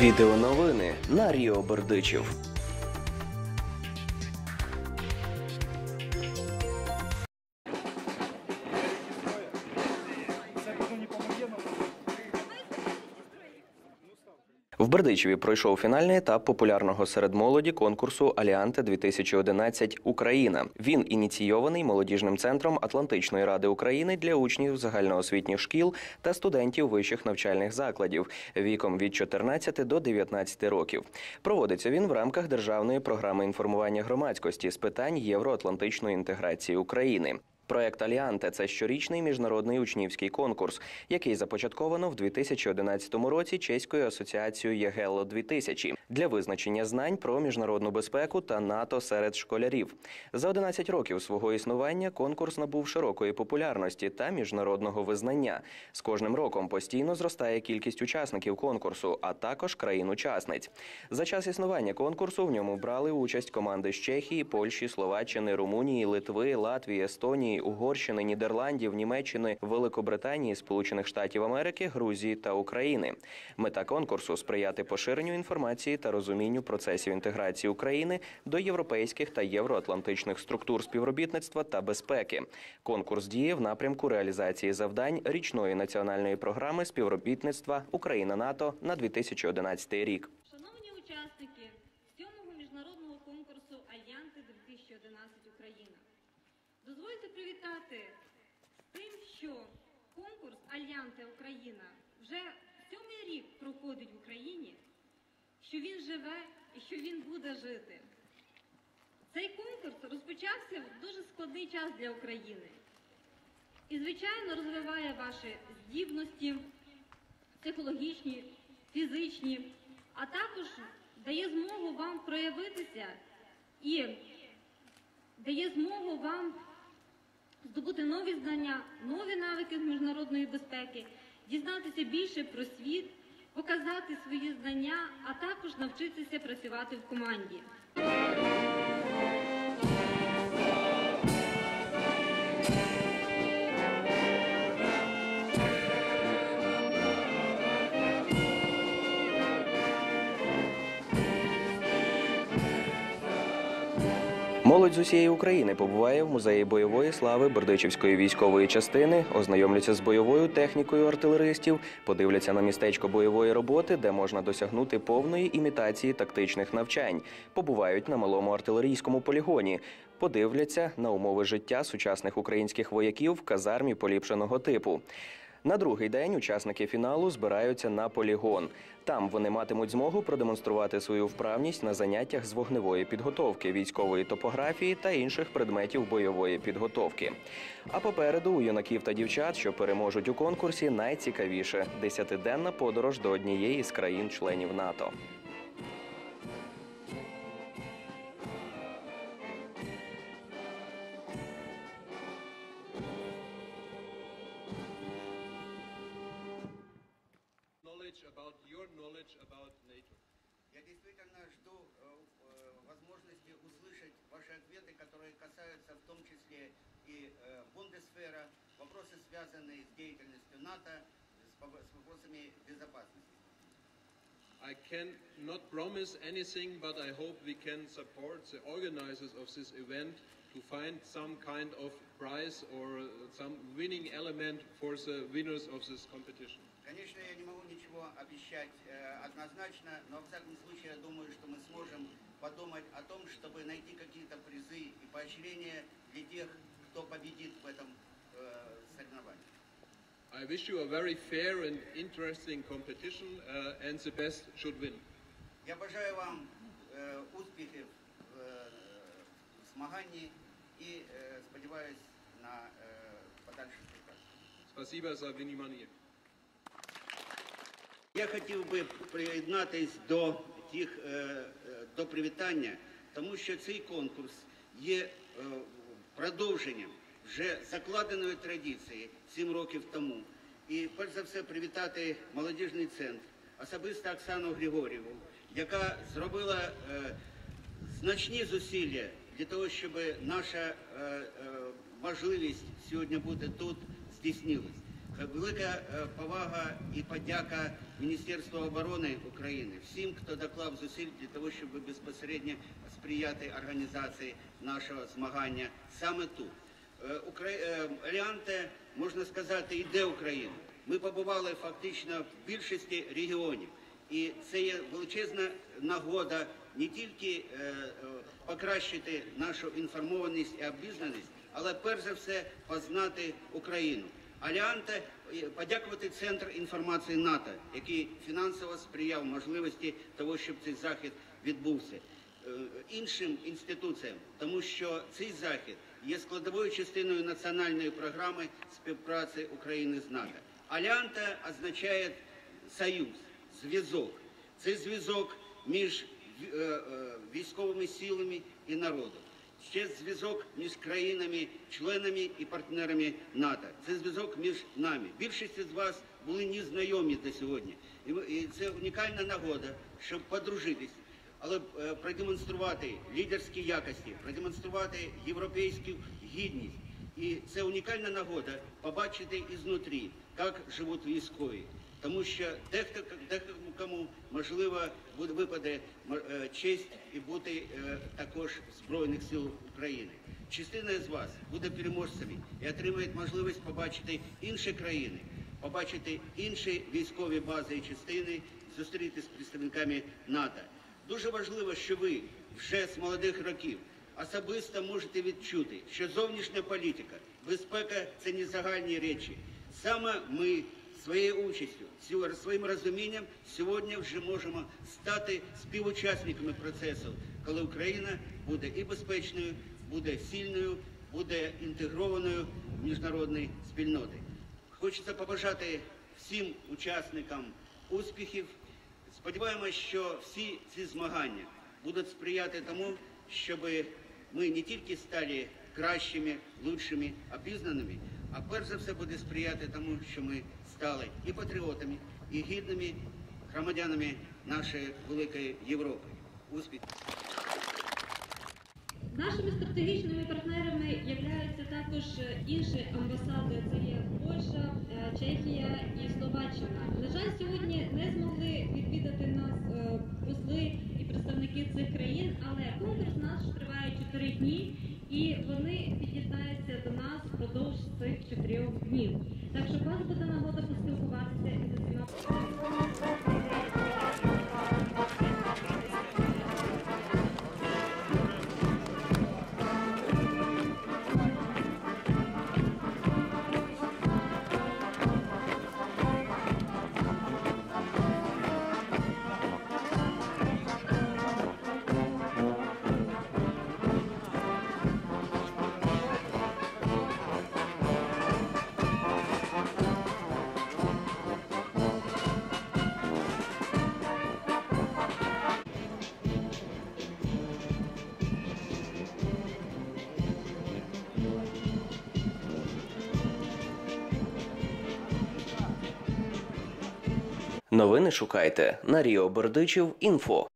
Відеоновини на Ріо Бердичів. В Бердичеві пройшов фінальний етап популярного серед молоді конкурсу Аліанте 2011 Україна. Він ініційований молодіжним центром Атлантичної ради України для учнів загальноосвітніх шкіл та студентів вищих навчальних закладів віком від 14 до 19 років. Проводиться він в рамках державної програми інформування громадськості з питань євроатлантичної інтеграції України. Проект Аліанте це щорічний міжнародний учнівський конкурс, який започатковано в 2011 році чеською асоціацією ЄГЕЛО 2000 для визначення знань про міжнародну безпеку та НАТО серед школярів. За 11 років свого існування конкурс набув широкої популярності та міжнародного визнання. З кожним роком постійно зростає кількість учасників конкурсу, а також країн-учасниць. За час існування конкурсу в ньому брали участь команди з Чехії, Польщі, Словаччини, Румунії, Литви, Латвії, Естонії, Угорщини, Нідерландів, Німеччини, Великобританії, Сполучених Штатів Америки, Грузії та України. Мета конкурсу сприяти поширенню інформації та розумінню процесів інтеграції України до європейських та євроатлантичних структур співробітництва та безпеки. Конкурс діє в напрямку реалізації завдань річної національної програми співробітництва Україна НАТО на 2011 рік. Шановні учасники сьомого міжнародного конкурсу Альянти 2011 Україна. Дозвольте привітати з тим, що конкурс Альянти Україна вже сьомий рік проходить в Україні, що він живе і що він буде жити. Цей конкурс розпочався в дуже складний час для України. І, звичайно, розвиває ваші здібності, психологічні, фізичні, а також дає змогу вам проявитися і дає змогу вам здобути нові знання, нові навики з міжнародної безпеки, дізнатися більше про світ, показати свої знання, а також навчитися працювати в команді. Молодь з усієї України побуває в музеї бойової слави Бердичівської військової частини, ознайомляться з бойовою технікою артилеристів, подивляться на містечко бойової роботи, де можна досягнути повної імітації тактичних навчань. Побувають на малому артилерійському полігоні, подивляться на умови життя сучасних українських вояків в казармі поліпшеного типу. На другий день учасники фіналу збираються на полігон. Там вони матимуть змогу продемонструвати свою вправність на заняттях з вогневої підготовки, військової топографії та інших предметів бойової підготовки. А попереду у юнаків та дівчат, що переможуть у конкурсі, найцікавіше десятиденна подорож до однієї з країн-членів НАТО. your knowledge about NATO. Я действительно жду э, э, возможности услышать ваши ответы, которые касаются в том числе и э, Бундесфера, вопросы, связанные с деятельностью НАТО, с, пов- с вопросами безопасности. I can not promise anything, but I hope we can support the organizers of this event to find some kind of prize or uh, some winning element for the winners of this competition. Конечно, я не могу ничего обещать э, однозначно, но в всяком случае я думаю, что мы сможем подумать о том, чтобы найти какие-то призы и поощрения для тех, кто победит в этом э, соревновании. I wish you a very fair and interesting competition, uh, and the best should win. Я бажаю вам е, успіхів в е, змаганні і е, сподіваюсь на е, подальшу співпрацю. Спасибо за внимание. Я хотів би приєднатись до тих е, е, до привітання, тому що цей конкурс є е, продовженням вже закладеної традиції сім років тому. І перш за все привітати молодіжний центр, особисто Оксану Григорєву, яка зробила значні зусилля для того, щоб наша можливість сьогодні бути тут здійснилась. Велика е, повага і подяка Міністерству оборони України всім, хто доклав зусиль для того, щоб безпосередньо сприяти організації нашого змагання саме тут. Е, Укра... е, можна сказати, іде Україна. Ми побували фактично в більшості регіонів. І це є величезна нагода не тільки е, е, покращити нашу інформованість і обізнаність, але перш за все познати Україну. Аліанте е, подякувати Центр інформації НАТО, який фінансово сприяв можливості того, щоб цей захід відбувся. Е, Іншим інституціям, тому що цей захід є складовою частиною національної програми співпраці України з НАТО. Аліанта означає союз, зв'язок. Це зв'язок між е, е, військовими силами і народом. Ще зв'язок між країнами, членами і партнерами НАТО. Це зв'язок між нами. Більшість з вас були незнайомі до сьогодні. І це унікальна нагода, щоб подружитись, але е, продемонструвати лідерські якості, продемонструвати європейську гідність. І це унікальна нагода побачити ізнутрі, як живуть військові. Тому що дехто дехто кому можливо буде випаде е, честь і бути е, також Збройних сил України. Частина з вас буде переможцями і отримає можливість побачити інші країни, побачити інші військові бази і частини, зустрітися з представниками НАТО. Дуже важливо, що ви вже з молодих років особисто можете відчути, що зовнішня політика, безпека це не загальні речі. Саме ми своєю участю, своїм розумінням сьогодні вже можемо стати співучасниками процесу, коли Україна буде і безпечною, буде сильною, буде інтегрованою в міжнародні спільноти. Хочеться побажати всім учасникам успіхів. Сподіваємось, що всі ці змагання будуть сприяти тому, щоб ми не тільки стали кращими, лучшими, обізнаними, а перш за все буде сприяти тому, що ми стали і патріотами, і гідними громадянами нашої великої Європи. Успіх! Нашими стратегічними партнерами являються також інші амбасади. Це є Польща, е, Чехія і Словаччина. На жаль, сьогодні цих країн, але конкурс наш триває 4 дні, і вони під'єднаються до нас впродовж цих 4 днів. Так що вас буде нагода поспілкуватися із усіма. Новини шукайте на Ріо Бердичів. Інфо.